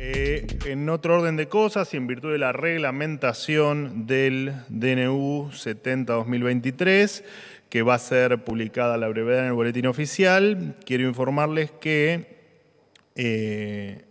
Eh, en otro orden de cosas y en virtud de la reglamentación del DNU 70-2023, que va a ser publicada a la brevedad en el boletín oficial, quiero informarles que, eh,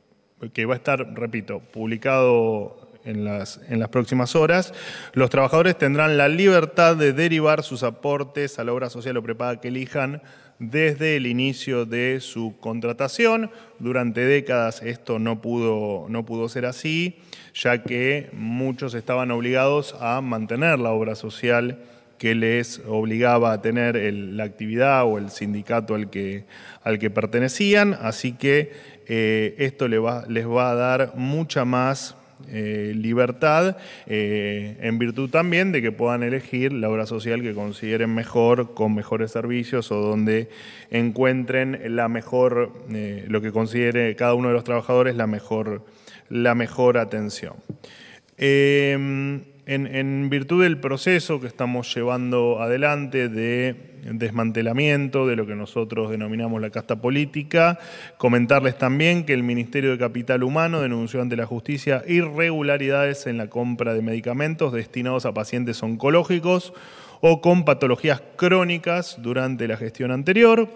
que va a estar, repito, publicado en las, próximas horas, los trabajadores tendrán la libertad de derivar sus aportes a la obra social o prepaga que elijan desde el inicio de su contratación. Durante décadas esto no pudo, no pudo ser así, ya que muchos estaban obligados a mantener la obra social que les obligaba a tener la actividad o el sindicato al que, al que pertenecían, así que eh, esto les va a dar mucha más eh, libertad, eh, en virtud también de que puedan elegir la obra social que consideren mejor, con mejores servicios o donde encuentren la mejor, eh, lo que considere cada uno de los trabajadores la mejor, la mejor atención. En, virtud del proceso que estamos llevando adelante de desmantelamiento de lo que nosotros denominamos la casta política, comentarles también que el Ministerio de Capital Humano denunció ante la justicia irregularidades en la compra de medicamentos destinados a pacientes oncológicos o con patologías crónicas durante la gestión anterior.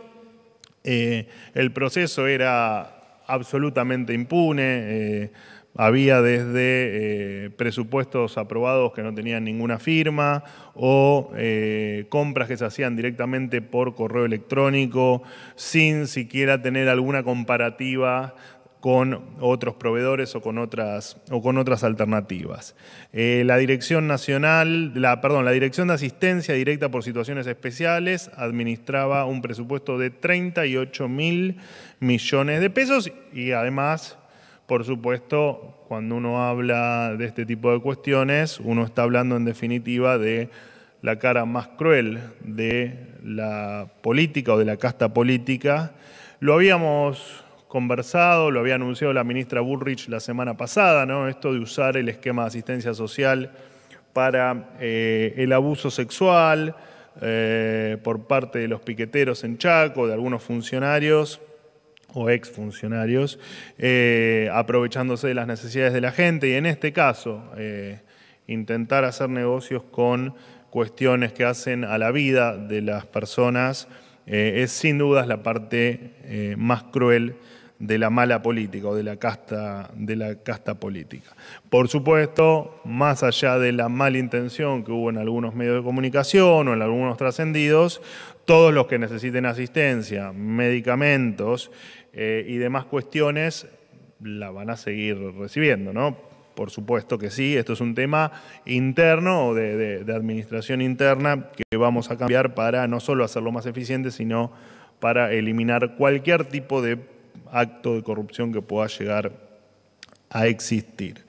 Eh, el proceso era absolutamente impune. Eh, había desde eh, presupuestos aprobados que no tenían ninguna firma o eh, compras que se hacían directamente por correo electrónico sin siquiera tener alguna comparativa con otros proveedores o con otras, o con otras alternativas. Eh, la Dirección Nacional, la, perdón, la Dirección de Asistencia Directa por Situaciones Especiales administraba un presupuesto de 38 mil millones de pesos y además por supuesto, cuando uno habla de este tipo de cuestiones, uno está hablando en definitiva de la cara más cruel de la política o de la casta política. Lo habíamos conversado, lo había anunciado la ministra Bullrich la semana pasada, ¿no? Esto de usar el esquema de asistencia social para eh, el abuso sexual eh, por parte de los piqueteros en Chaco, de algunos funcionarios o exfuncionarios, eh, aprovechándose de las necesidades de la gente y en este caso eh, intentar hacer negocios con cuestiones que hacen a la vida de las personas eh, es sin dudas la parte más cruel de la mala política o de la casta de la casta política. Por supuesto, más allá de la mala intención que hubo en algunos medios de comunicación o en algunos trascendidos, todos los que necesiten asistencia, medicamentos eh, y demás cuestiones la van a seguir recibiendo, ¿no? Por supuesto que sí, esto es un tema interno de, de administración interna que vamos a cambiar para no solo hacerlo más eficiente, sino para eliminar cualquier tipo de acto de corrupción que pueda llegar a existir.